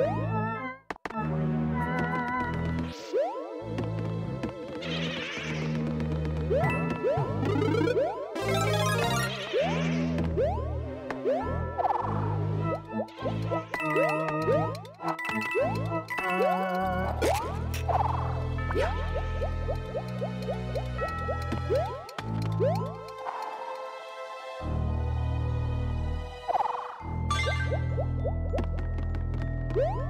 Yeah. Woo!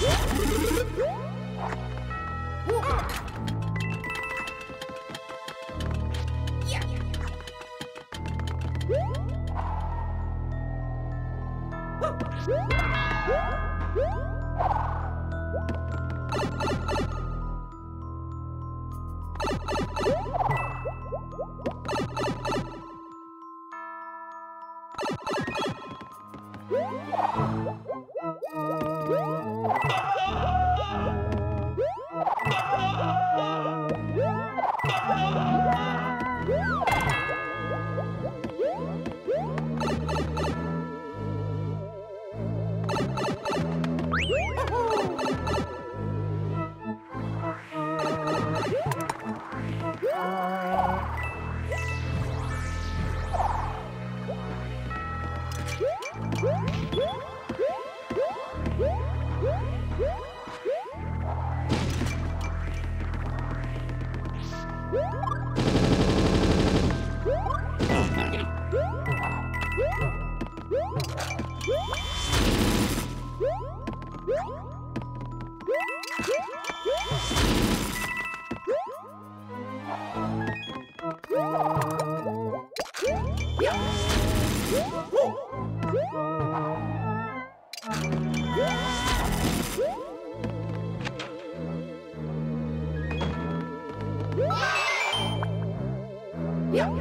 Woo! Woo! Oh yeah!